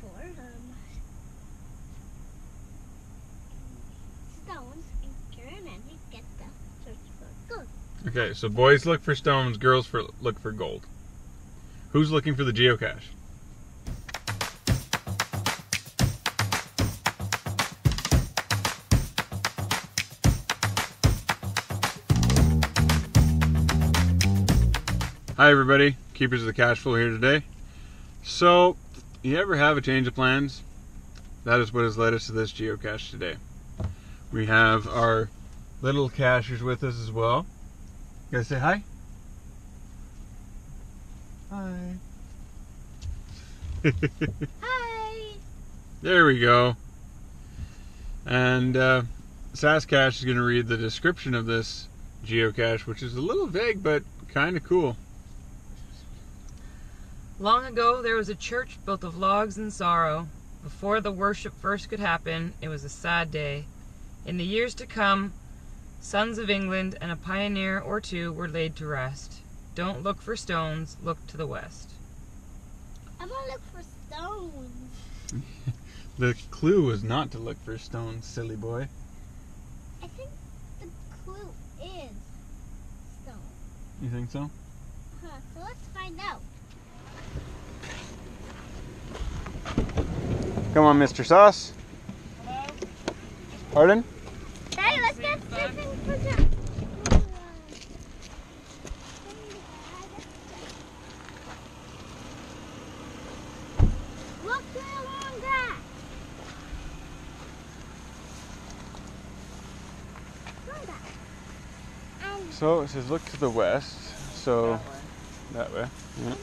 for um, stones, and and Andy get the search for gold. Okay, so boys look for stones, girls for look for gold. Who's looking for the geocache? Hi everybody, Keepers of the Cache Flo here today. So, you ever have a change of plans? That is what has led us to this geocache today. We have our little cachers with us as well. You guys say hi? Hi. Hi! there we go. And uh, Saskash is going to read the description of this geocache, which is a little vague but kind of cool. Long ago, there was a church built of logs and sorrow. Before the worship first could happen, it was a sad day. In the years to come, sons of England and a pioneer or two were laid to rest. Don't look for stones, look to the west. I'm gonna look for stones. The clue was not to look for stones, silly boy. I think the clue is stone. You think so? Huh, so let's find out. Come on, Mr. Sauce. Pardon? Daddy, let's get something for. Look to the long grass. Long grass. And So it says look to the west. So that way. Yeah.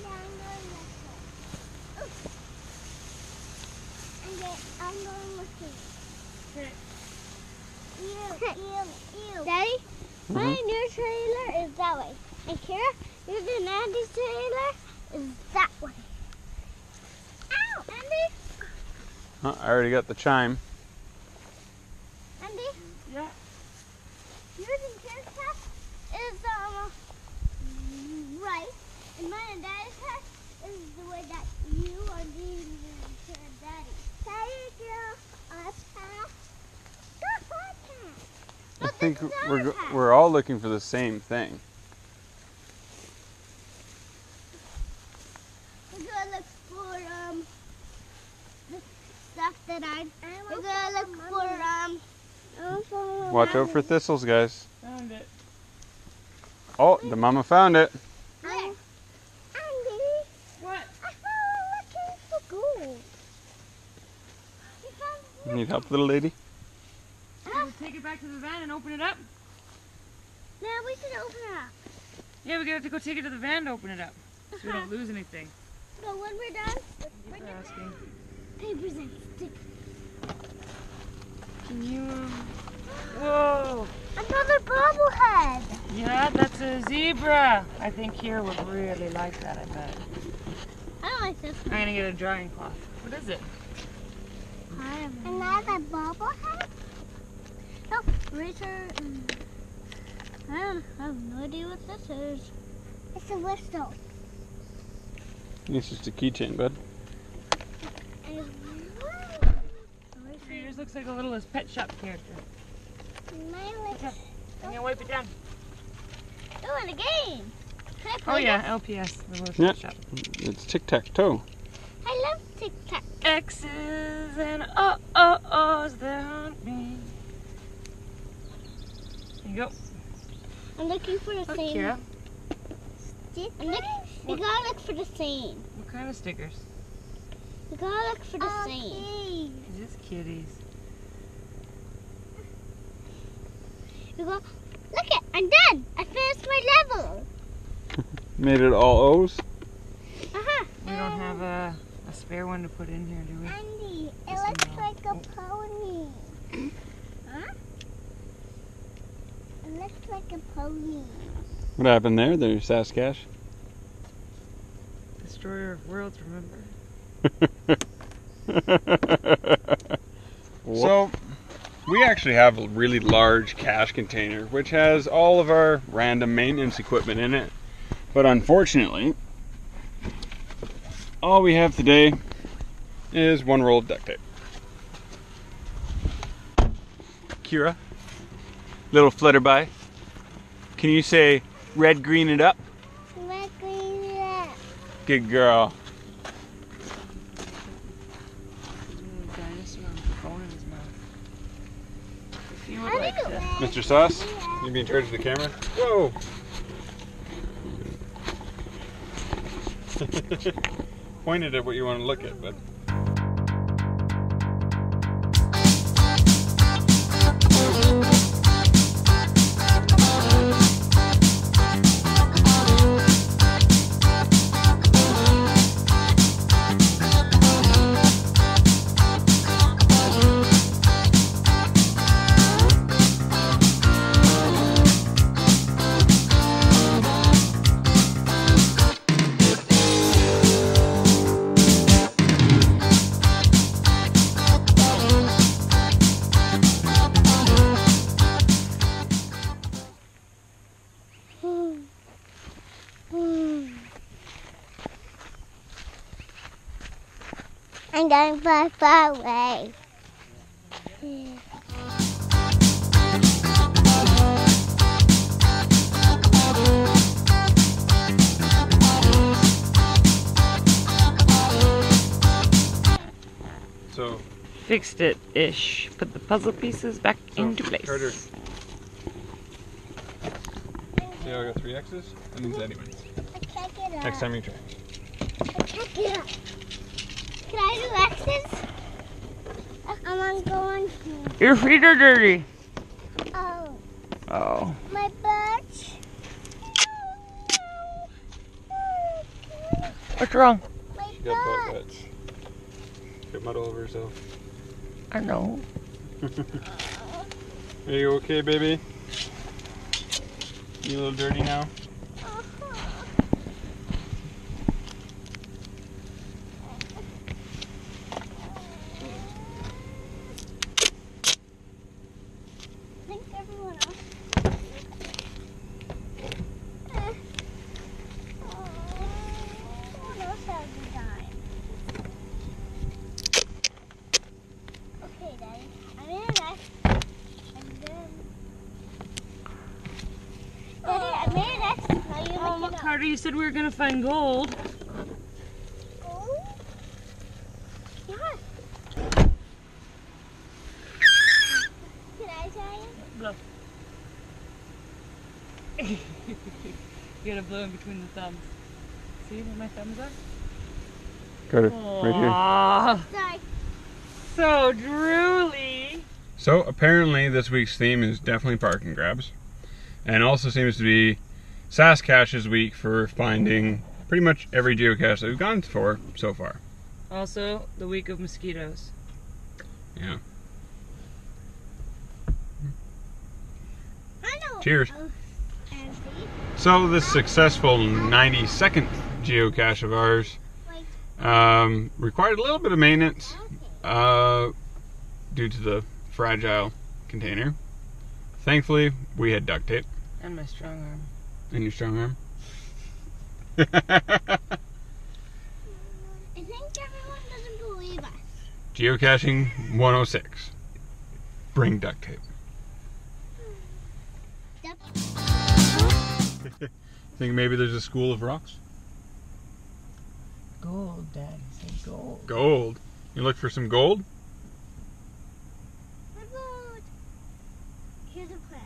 and I'm going left side. Oops. And then I'm going looking. Ew, ew, ew. Daddy, my Mhm. new trailer is that way. And Kara, your and Andy's trailer is that way. Ow, Andy! Huh, I already got the chime. Andy, Yeah. yours and Kara's house is um right, and mine and Daddy's house is the way that you are leading to Daddy. Daddy, girl, us path. Go path. I think we're we're all looking for the same thing. We're gonna look for um the stuff that I. We're gonna look for um. Watch out for thistles, guys. Found it. Oh, the mama found it. Where? What? I found looking for gold. You Need help, little lady? Should we take it back to the van and open it up? Now we can open it up. Yeah, we're gonna have to go take it to the van to open it up. So we don't lose anything. But when we're done, we're Keep gonna asking. papers and stick. Can you? um, Whoa! Another bobblehead. Yeah, that's a zebra. I think here would really like that. I bet. I don't like this I'm gonna get a drying cloth. What is it? Another bobblehead? No, razor. mm, I don't I have no idea what this is. It's a whistle. This is the keychain, bud. And Yours looks like a little pet shop character. mine looks. I'm gonna wipe it down. Oh, and a game. Can I Oh yeah, this? LPS, the little Yeah. pet shop. It's tic tac toe. I love Tic Tac. X's and oh oh ohs that haunt me. There you go. I'm looking for the Look, same. Kira. I'm look, we gotta look for the same. What kind of stickers? We gotta look for the same. Just kitties. We go. Look it, I'm done. I finished my level. Made it all O's. Uh huh. We don't have a, a spare one to put in here, do we? Andy, it Yes, looks like a pony. huh? It looks like a pony. What happened there, there, Saskash? Destroyer of worlds, remember? so, we actually have a really large cache container, which has all of our random maintenance equipment in it. But unfortunately, all we have today is one roll of duct tape. Kira, little flutterby, can you say red, green it up? Red, green, red. Good girl. dinosaur with a bone in his mouth. If you would I like to. Mr. Sauce, you be in charge of the camera? Whoa! Pointed at what you want to look at, but. I'm far, far away. So, Fixed it ish. Put the puzzle pieces back so into place. Carter. See how I got three X's? That means anyway. I can't get up. Next time you try. I can't get up. Can I do X's? I'm going to. Your feet are dirty. Oh, Oh. my butt. What's wrong? My She got butt butt. butts. Got mud all over herself. I know. Are you okay, baby? You a little dirty now? I think everyone else. Eh. Oh, someone else has a dime. Okay, Daddy. I'm in a X. And then. Daddy, I made an X. Now you Oh, make look, it up. Carter, you said we were gonna find gold. Yeah. Can I try it? Blow. you gotta blow in between the thumbs. See where my thumbs are? Carter, Aww, Sorry. so drooly. So apparently this week's theme is definitely parking grabs. And also seems to be Saskatch's week for finding pretty much every geocache that we've gone for so far. Also, the week of mosquitoes. Yeah. I. Cheers. And see? So this successful 92nd geocache of ours um, required a little bit of maintenance uh, due to the fragile container. Thankfully, we had duct tape And my strong arm. In your strong arm. I think everyone doesn't believe us. Geocaching 106. Bring duct tape. Yep. Think maybe there's a school of rocks? Gold, Daddy. Say gold. Gold. You look for some gold? For gold. Here's a plan.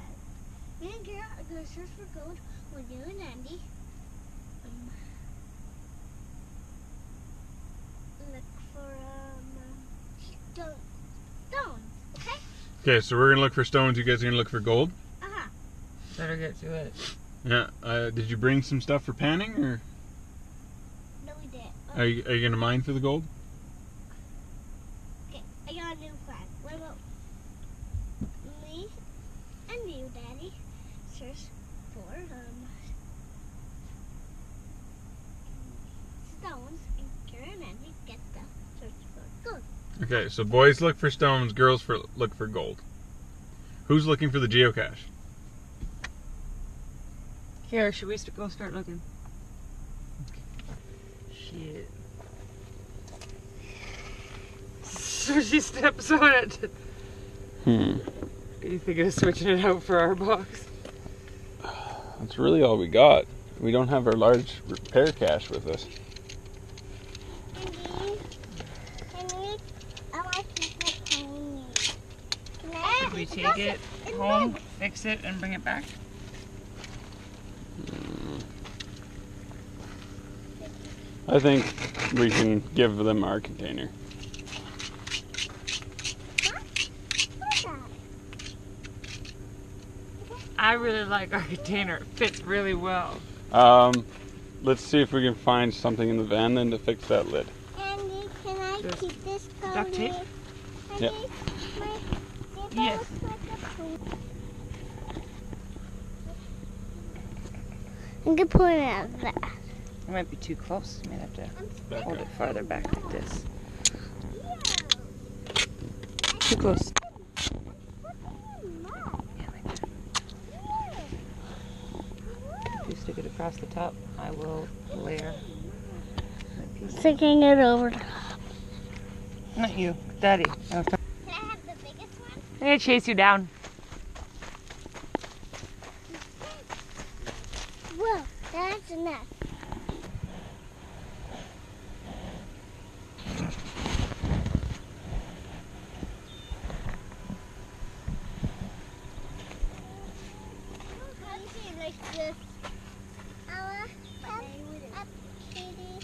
Me and Kara are going to search for gold with you and Andy. Um, look for um, stone, stones. Okay? Okay, so we're gonna look for stones. You guys are gonna look for gold. Uh huh. Better get to it. Yeah. Uh, did you bring some stuff for panning, or No, we did. are you, are you gonna mine for the gold? Okay, I got a new plan. What about me and you, Daddy? Search for um stones, and Kara and Andy get the search for gold. Okay, so boys look for stones, girls for look for gold. Who's looking for the geocache? Here, should we st- go start looking? Shit. so she steps on it. Hmm. Are you thinking of switching it out for our box? That's really all we got. We don't have our large repair cache with us. Can we? Can we? I want to keep my pony. Can I? Should we It's take it home, bed. fix it, and bring it back? I think we can give them our container. I really like our container. It fits really well. Um, let's see if we can find something in the van then to fix that lid. Andy, can I There's keep this pony? duct tape? Yep. My, see if that Yes. looks like a. I'm gonna pull it out of that. It might be too close. You might have to hold it farther back like this. Too close. Yeah, like that. If you stick it across the top, I will layer. Sticking it over. Can Not you, Daddy. I was talking- I have the biggest? I'm gonna chase you down. Whoa, that's enough. How do you like this? Our up, up, kitty.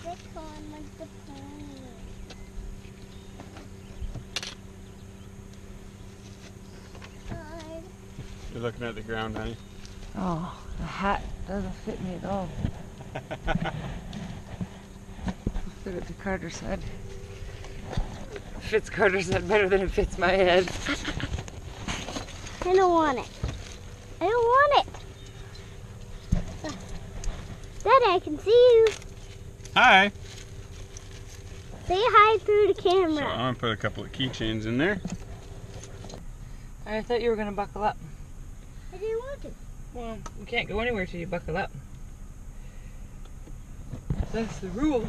Stick on like the pony. Good. You're looking at the ground, honey. Oh, the hat doesn't fit me at all. Look at the Carter's head. Fits Carter's head better than it fits my head. I don't want it. I don't want it. Daddy, I can see you. Hi. Say hi through the camera. So camera. I'm gonna put a couple of keychains in there. I thought you were gonna buckle up. Well, you can't go anywhere till you buckle up. That's the rules.